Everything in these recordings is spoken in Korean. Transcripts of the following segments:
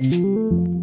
うん。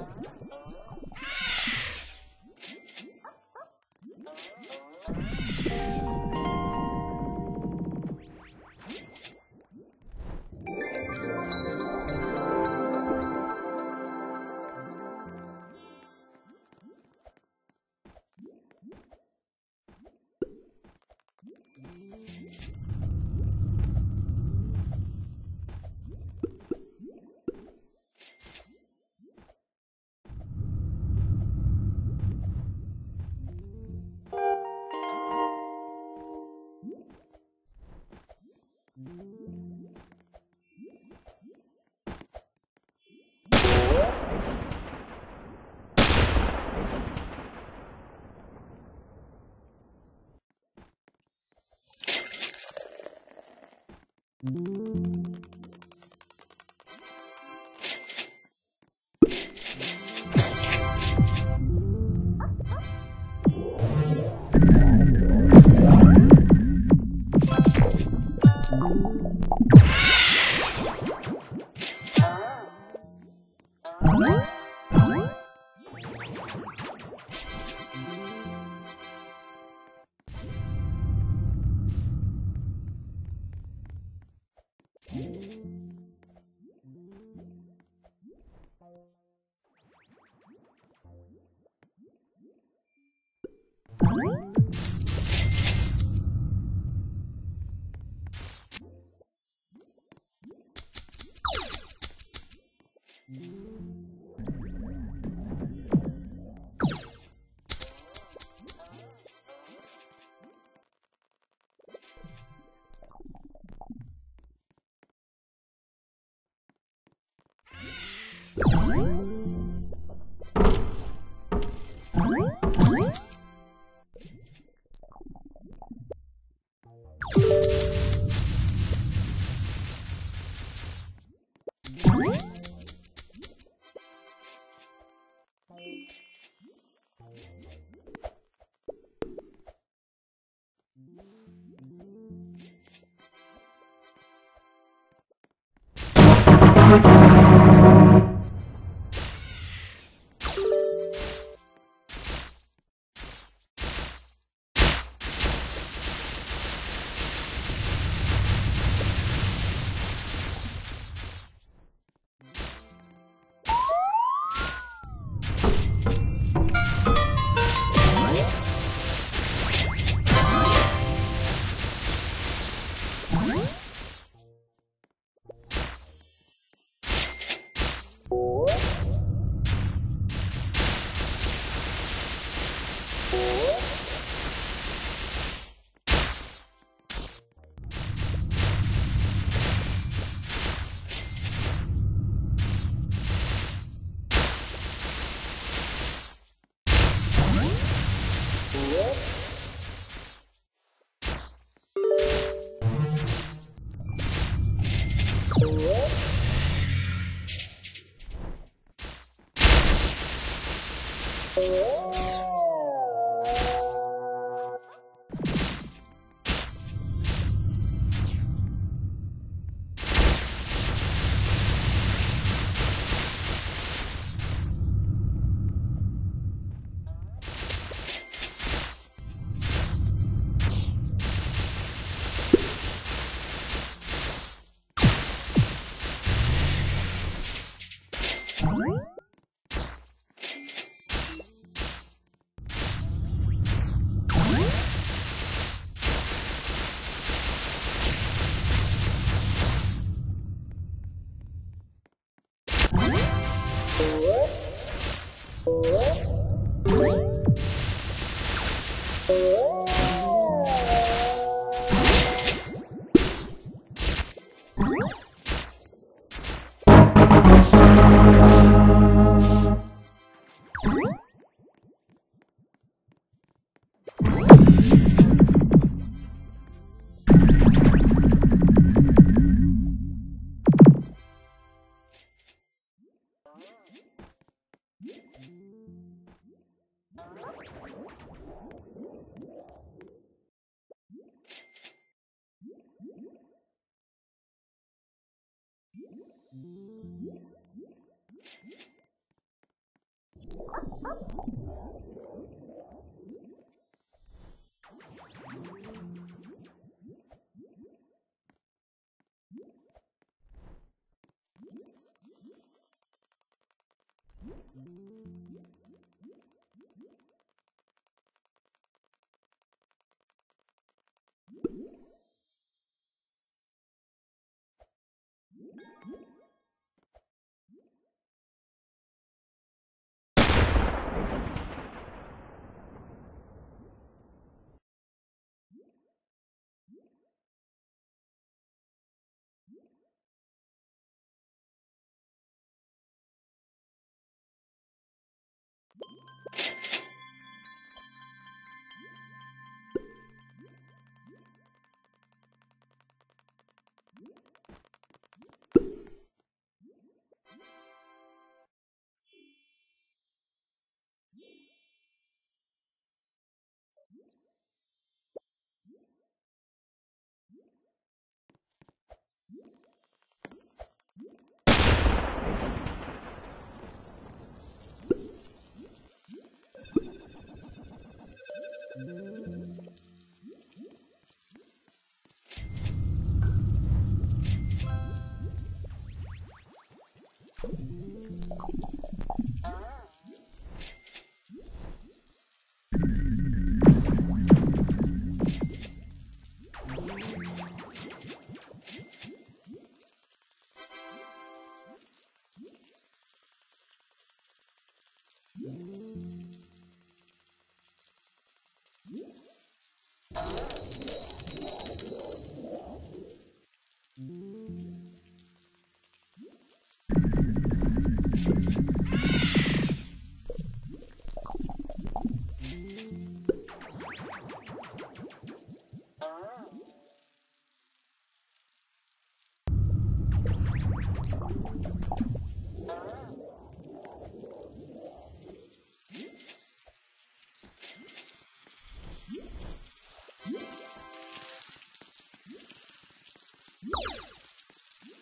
Oh! Mm-hmm. Oh. Whoa.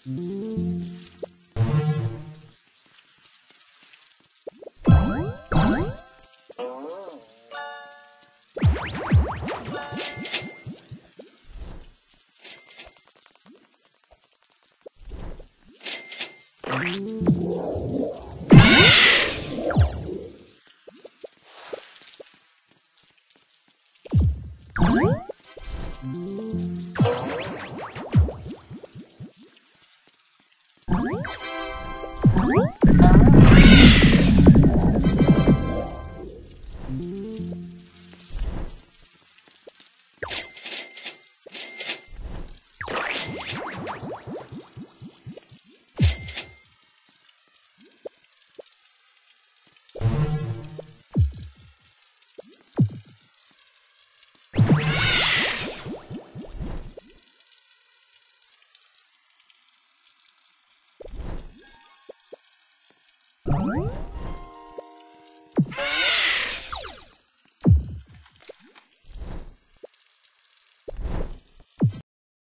음.